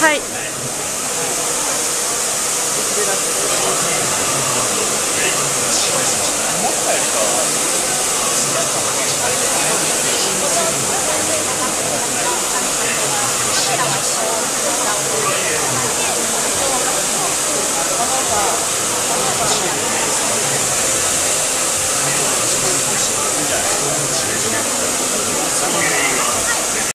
はい。